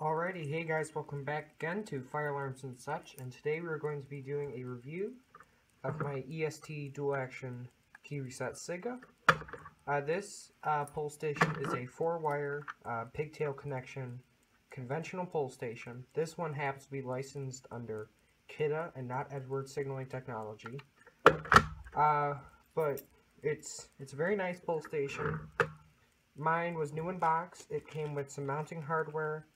Alrighty, hey guys, welcome back again to Fire Alarms and such, and today we're going to be doing a review of my EST dual action key reset SIGA. Uh, this uh, pull station is a four wire uh, pigtail connection conventional pole station. This one happens to be licensed under Kidde and not Edwards Signaling Technology. Uh, but it's it's a very nice pole station. Mine was new in box. It came with some mounting hardware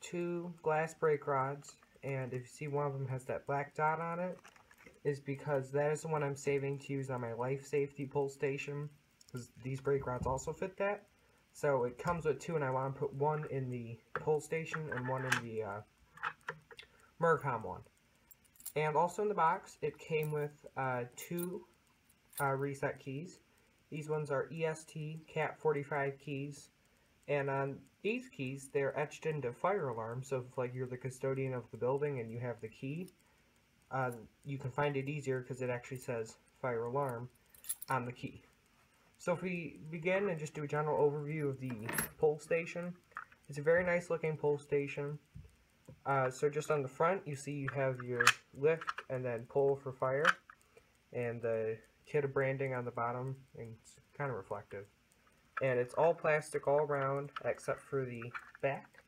two glass break rods, and if you see one of them has that black dot on it, is because that is the one I'm saving to use on my life safety pole station, because these break rods also fit that. So it comes with two, and I want to put one in the pull station and one in the uh, Mircom one. And also in the box, it came with uh, two uh, reset keys. These ones are EST Cat 45 keys, and on these keys, they're etched into fire alarm, so if like you're the custodian of the building and you have the key, uh, you can find it easier because it actually says fire alarm on the key. So if we begin and just do a general overview of the pole station, it's a very nice looking pole station. Uh, so just on the front, you see you have your lift and then pole for fire, and the Kidde branding on the bottom, and it's kind of reflective and it's all plastic all around except for the back.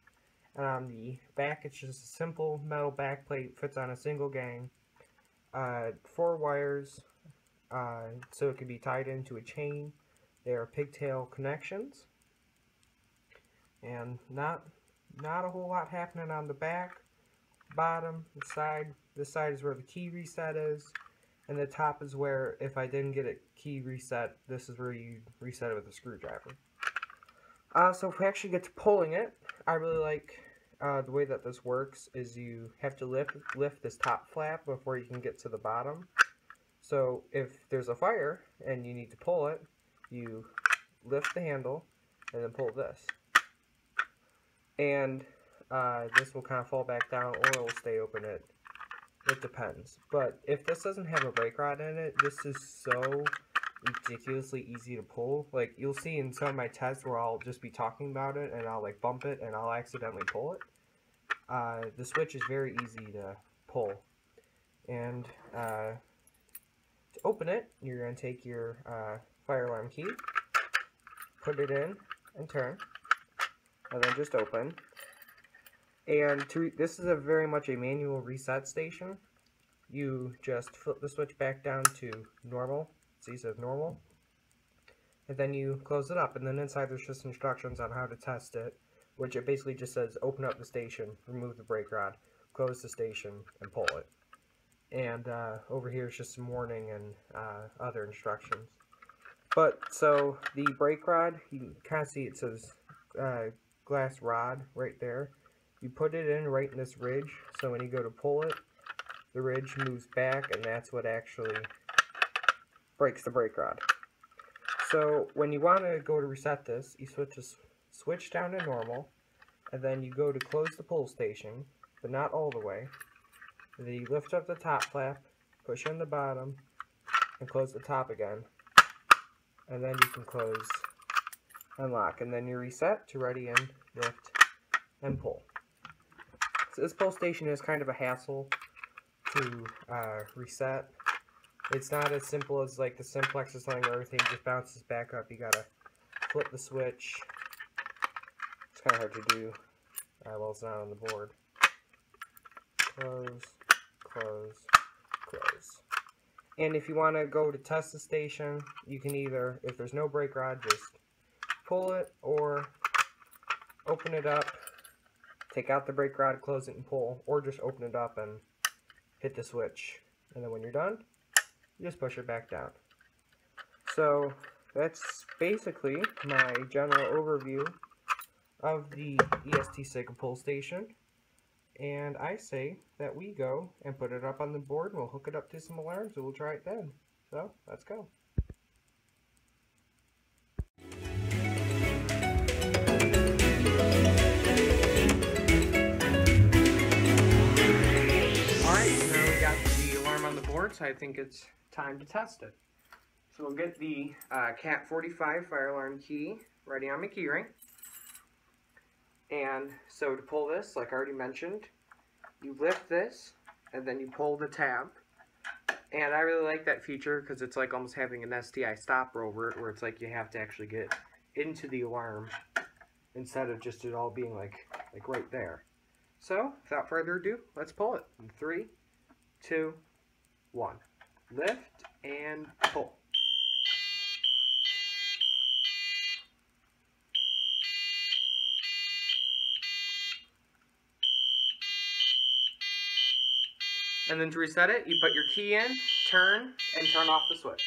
And on the back, it's just a simple metal back plate, fits on a single gang. Uh, four wires, uh, so it can be tied into a chain. They are pigtail connections. And not, not a whole lot happening on the back, bottom, the side. This side is where the key reset is. And the top is where, if I didn't get a key reset, this is where you reset it with a screwdriver. Uh, so if we actually get to pulling it, I really like uh, the way that this works is you have to lift, lift this top flap before you can get to the bottom. So if there's a fire and you need to pull it, you lift the handle and then pull this. And uh, this will kind of fall back down or it will stay open It, it depends. But if this doesn't have a break rod in it, this is so ridiculously easy to pull. Like, you'll see in some of my tests where I'll just be talking about it, and I'll, like, bump it, and I'll accidentally pull it. Uh, the switch is very easy to pull. And, uh, to open it, you're going to take your uh, fire alarm key, put it in, and turn, and then just open. And to this is a very much a manual reset station. You just flip the switch back down to normal. It says normal. And then you close it up. And then inside there's just instructions on how to test it. Which it basically just says open up the station, remove the break rod, close the station, and pull it. And uh, over here is just some warning and uh, other instructions. But, so, the break rod, you can kind of see it says uh, glass rod right there you put it in right in this ridge, so when you go to pull it, the ridge moves back, and that's what actually breaks the break rod. So when you want to go to reset this, you switch to switch down to normal, and then you go to close the pull station, but not all the way. And then you lift up the top flap, push in the bottom, and close the top again. And then you can close, unlock, and then you reset to ready and lift and pull. So this pull station is kind of a hassle to uh, reset. It's not as simple as like the simplex is something everything just bounces back up. You gotta flip the switch. It's kind of hard to do uh, while it's not on the board. Close, close, close. And if you want to go to test the station, you can either, if there's no break rod, just pull it or open it up take out the break rod, close it and pull, or just open it up and hit the switch. And then when you're done, you just push it back down. So that's basically my general overview of the EST SIGA pull station. And I say that we go and put it up on the board and we'll hook it up to some alarms and we'll try it then. So, let's go. Alright, so we got the alarm on the board, so I think it's time to test it. So we'll get the uh, CAT 45 fire alarm key ready on my key ring. And so to pull this, like I already mentioned, you lift this and then you pull the tab. And I really like that feature because it's like almost having an STI stopper over it where it's like you have to actually get into the alarm instead of just it all being like like right there. So, without further ado, let's pull it. In three, two, one. Lift and pull. And then to reset it, you put your key in, turn, and turn off the switch.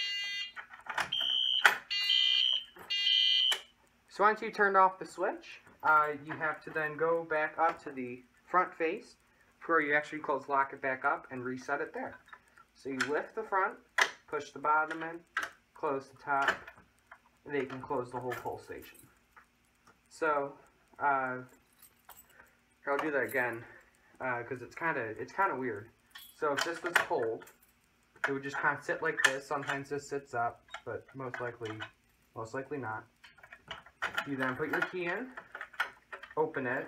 So once you turned off the switch, uh, you have to then go back up to the front face where you actually close lock it back up and reset it there. So you lift the front, push the bottom in, close the top, and then you can close the whole pull station. So, uh, I'll do that again because uh, it's kind of it's kind of weird. So if this was cold, it would just kind of sit like this. Sometimes this sits up, but most likely, most likely not. You then put your key in, open it,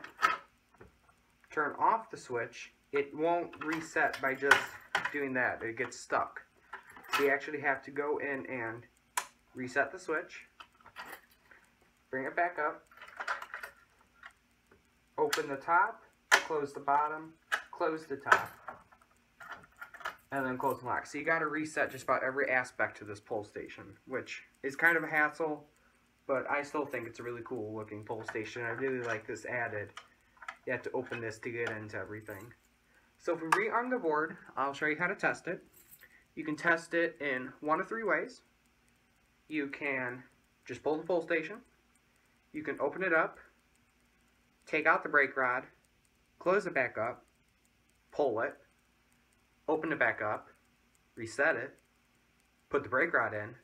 turn off the switch. It won't reset by just doing that. It gets stuck. So you actually have to go in and reset the switch, bring it back up, open the top, close the bottom, close the top and then close the lock. So you got to reset just about every aspect to this pull station, which is kind of a hassle, but I still think it's a really cool looking pull station. I really like this added. You have to open this to get into everything. So if we rearm the board, I'll show you how to test it. You can test it in one of three ways. You can just pull the pull station. You can open it up, take out the break rod, close it back up, pull it, open it back up, reset it, put the break rod in,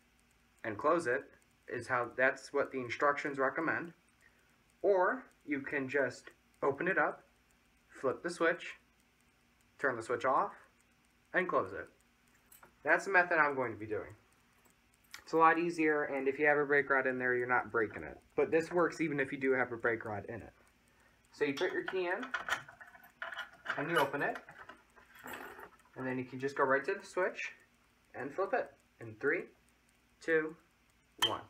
and close it is how that's what the instructions recommend. Or you can just open it up, flip the switch, turn the switch off, and close it. That's the method I'm going to be doing. It's a lot easier, and if you have a break rod in there, you're not breaking it. But this works even if you do have a break rod in it. So you put your key in, and you open it, and then you can just go right to the switch and flip it in three, two, one.